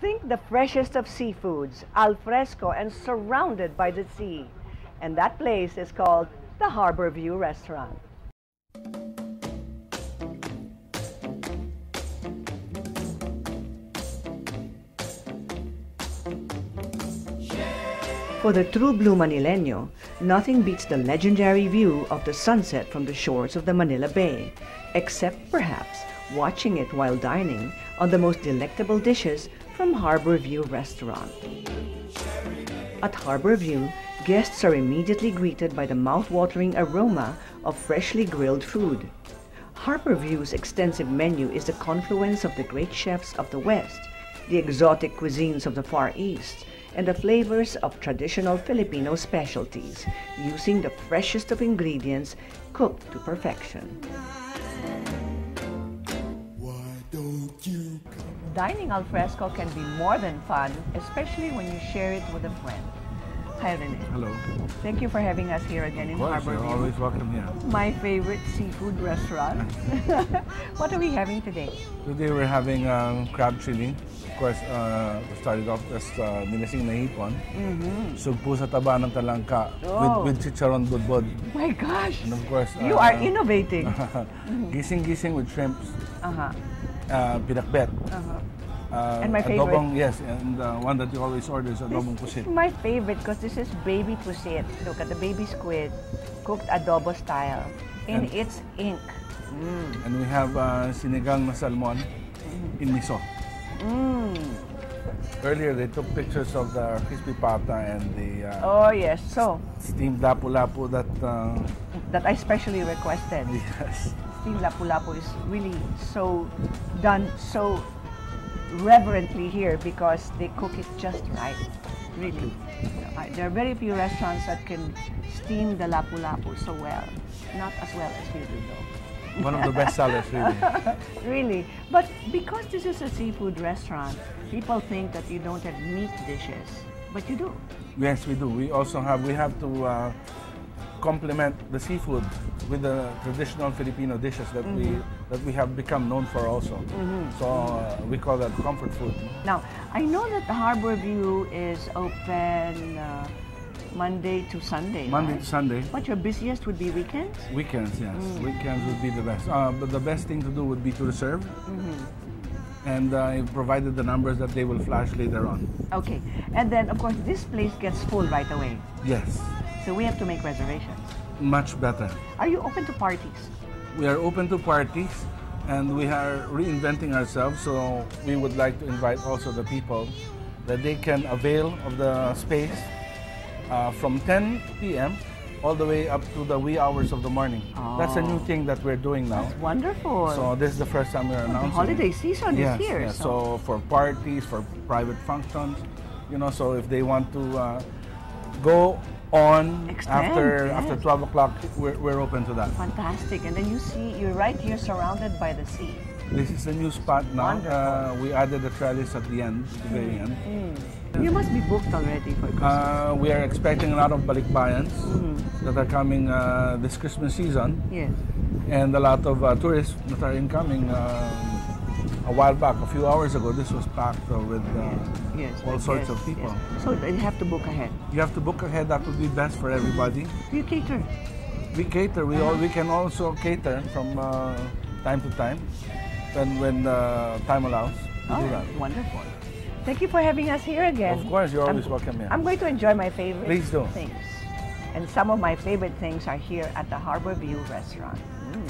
Think the freshest of seafoods, al fresco and surrounded by the sea. And that place is called the Harbor View Restaurant. For the true blue Manileño, nothing beats the legendary view of the sunset from the shores of the Manila Bay, except perhaps watching it while dining on the most delectable dishes from Harbor View Restaurant. At Harbor View, guests are immediately greeted by the mouth-watering aroma of freshly grilled food. Harbor View's extensive menu is the confluence of the great chefs of the West, the exotic cuisines of the Far East, and the flavors of traditional Filipino specialties, using the freshest of ingredients cooked to perfection. Dining al fresco can be more than fun, especially when you share it with a friend. Hi, Rene. Hello. Thank you for having us here again in Of course, Harbor you're View. always welcome here. My favorite seafood restaurant. what are we having today? Today we're having um, crab chili. Of course, uh, started off as uh, nilasing na hipon. Sugpo sa taba ng talangka Mm-hmm. Oh. with, with chicharon budbod. My gosh! And of course, You are uh, innovating. Gising-gising with shrimps, Uh-huh. uh, pinakbet. Uh-huh. Uh, And my Adobong, yes, and uh, one that you always order is adobong This is pusit. my favorite because this is baby pusit. Look at the baby squid, cooked adobo style, in And- its ink. And we have uh, sinigang na salmon in miso. Mm. Earlier, they took pictures of the crispy pata and the uh, Oh yes, so steamed lapu-lapu that, uh, that I specially requested. yes. Steamed lapu-lapu is really so done so reverently here because they cook it just right. Really. There are very few restaurants that can steam the lapu-lapu so well. Not as well as you do though. One of the best sellers, really. Really. But because this is a seafood restaurant, people think that you don't have meat dishes. But you do. Yes, we do. We also have, we have to uh, complement the seafood with the traditional Filipino dishes that we that we have become known for also. So uh, we call that comfort food. Now, I know that the Harbor View is open uh, Monday to Sunday. Monday right? to Sunday. But your busiest would be weekends? Weekends, yes. Weekends would be the best. Uh, but the best thing to do would be to reserve. And I uh, provided the numbers that they will flash later on. Okay. And then, of course, this place gets full right away. Yes, So we have to make reservations. much better. Are you open to parties? We are open to parties and we are reinventing ourselves. So we would like to invite also the people that they can avail of the space uh, from 10 p.m. all the way up to the wee hours of the morning. That's a new Oh. thing that we're doing now. Wonderful. So this is the first time we're announcing. the holiday season yes, is here. yes. So for parties, for private functions, you know, so if they want to uh, go on Extend, after yes. after 12 o'clock, we're, we're open to that. Fantastic. And then you see, you're right here surrounded by the sea. This is a new spot now. Uh, we added the trellis at the end, the very end. You must be booked already for Christmas. Uh, we are expecting a lot of balikbayans that are coming uh, this Christmas season, yes. and a lot of uh, tourists that are incoming. A while back, a few hours ago, this was packed uh, with uh, Yes. all sorts yes, of people. So you have to book ahead. You have to book ahead. That would be best for everybody. You cater? We cater. We all, we can also cater from uh, time to time, when when uh, time allows. to do that. Oh, wonderful. Thank you for having us here again. Of course, you're always I'm, welcome here. I'm going to enjoy my favorite Please do. things. And some of my favorite things are here at the Harbor View restaurant. Mm.